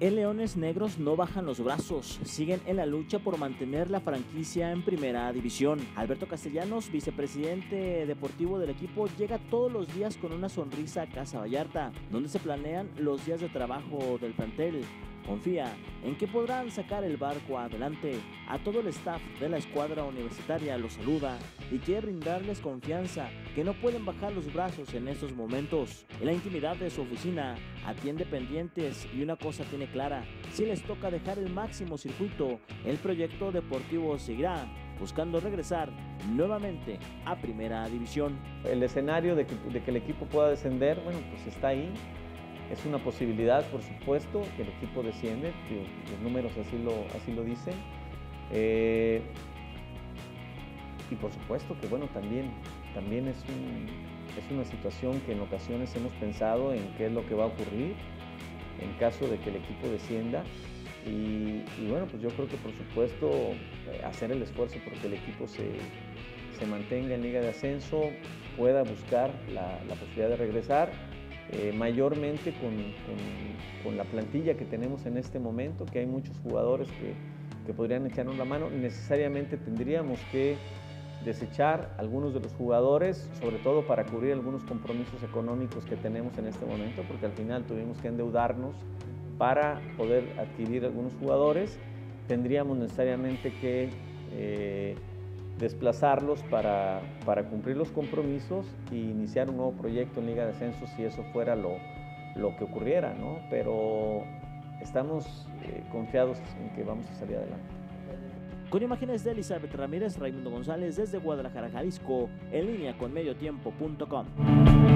El Leones Negros no bajan los brazos, siguen en la lucha por mantener la franquicia en primera división. Alberto Castellanos, vicepresidente deportivo del equipo, llega todos los días con una sonrisa a Casa Vallarta, donde se planean los días de trabajo del plantel. Confía en que podrán sacar el barco adelante. A todo el staff de la escuadra universitaria lo saluda y quiere brindarles confianza que no pueden bajar los brazos en estos momentos. En la intimidad de su oficina atiende pendientes y una cosa tiene clara, si les toca dejar el máximo circuito, el proyecto deportivo seguirá buscando regresar nuevamente a primera división. El escenario de que, de que el equipo pueda descender, bueno, pues está ahí es una posibilidad, por supuesto, que el equipo desciende, los números así lo, así lo dicen. Eh, y por supuesto que bueno, también, también es, es una situación que en ocasiones hemos pensado en qué es lo que va a ocurrir en caso de que el equipo descienda. Y, bueno, pues yo creo que por supuesto eh, hacer el esfuerzo porque el equipo se, se mantenga en liga de ascenso, pueda buscar la posibilidad de regresar eh, mayormente con, la plantilla que tenemos en este momento, que hay muchos jugadores que, que podrían echarnos la mano, necesariamente tendríamos que desechar algunos de los jugadores, sobre todo para cubrir algunos compromisos económicos que tenemos en este momento, porque al final tuvimos que endeudarnos para poder adquirir algunos jugadores, tendríamos necesariamente que eh, desplazarlos para, para, cumplir los compromisos e iniciar un nuevo proyecto en Liga de Ascenso si eso fuera lo, lo que ocurriera, ¿no? Pero estamos eh, confiados en que vamos a salir adelante. Con imágenes de Elizabeth Ramírez, Raimundo González desde Guadalajara, Jalisco, en línea con mediotiempo.com.